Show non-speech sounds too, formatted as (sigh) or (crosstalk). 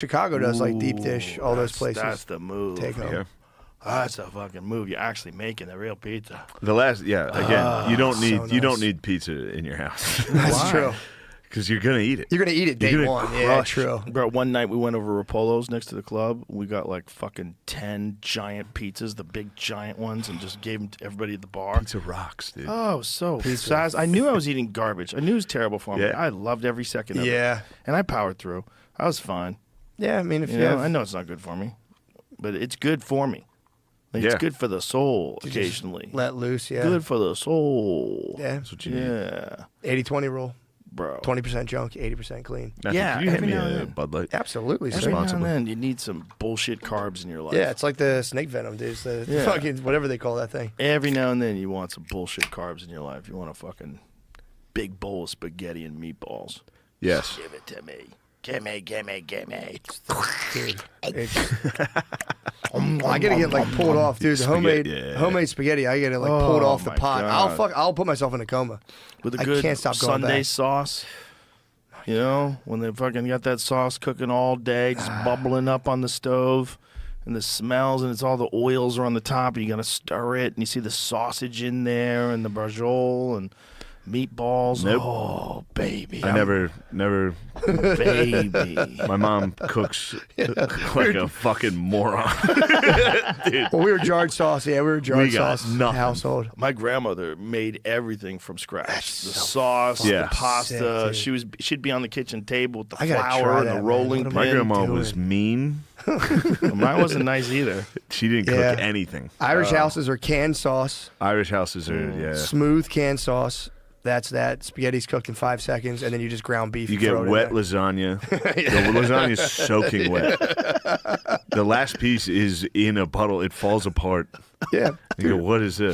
Chicago does like deep dish, all those that's- places. That's the move. Take home. Yeah. That's the fucking move. You're actually making the real pizza. The last, yeah. Ah, again, you don't so need you don't need pizza in your house (laughs) That's Why? true. because you're gonna eat it. You're gonna eat it day You're gonna one. Yeah, crush. true. Bro, one night we went over Rapolo's next to the club. We got like fucking 10 giant pizzas, the big giant ones, and just gave them to everybody at the bar. Pizza rocks, dude. Oh, so fast. I knew I was eating garbage. I knew it was terrible for me. Yeah. I loved every second of it. Yeah, And I powered through. I was fine. Yeah. I mean, if You you, know, have, I know it's not good for me, but it's good for me. Like, It's good for the soul just occasionally. let loose, yeah, Good for the soul. yeah. That's what you need. Yeah, 80-20 rule. bro. Twenty percent junk, eighty percent clean. Matthew, Yeah, can you hit me now and a then. Bud Light? Absolutely. Every now and Responsibly. then you need some bullshit carbs in your life. Yeah, it's like the snake venom, dude. It's the Yeah. fucking whatever they call that thing. Every now and then you want some bullshit carbs in your life. You want a fucking big bowl of spaghetti and meatballs. Yes. Give it to me. Gimme, gimme, gimme. Dude, it's- (laughs) I gotta get like pulled off, dude. The homemade yeah. homemade spaghetti. I get it like pulled Oh, off the my pot. I'll fuck. I'll put myself in a coma. With a I good can't stop going Sunday back. sauce. You know, when they fucking got that sauce cooking all day, just ah. bubbling up on the stove, and the smells, and it's all the oils are on the top. And you gotta stir it, and you see the sausage in there, and the braciole, and meatballs. Nope. Oh, baby! I never, never. baby. My mom cooks (laughs) like a fucking moron. (laughs) dude. Well, we were jarred sauce. Yeah, we were jarred We sauce nothing. household. My grandmother made everything from scratch. the sauce, Yeah. the pasta. Sick, she was she'd be on the kitchen table with the I flour and the man. rolling What am My grandma doing? was mean. Mine wasn't nice either. (laughs) She didn't Yeah. cook anything. Irish um, houses are canned sauce, Irish houses are yeah. smooth canned sauce. That's that. Spaghetti's cooked in five seconds, and then you just ground beef. You get throw it in wet lasagna. (laughs) The lasagna's soaking wet. (laughs) The last piece is in a puddle. It falls apart. Yeah. You go, what is this?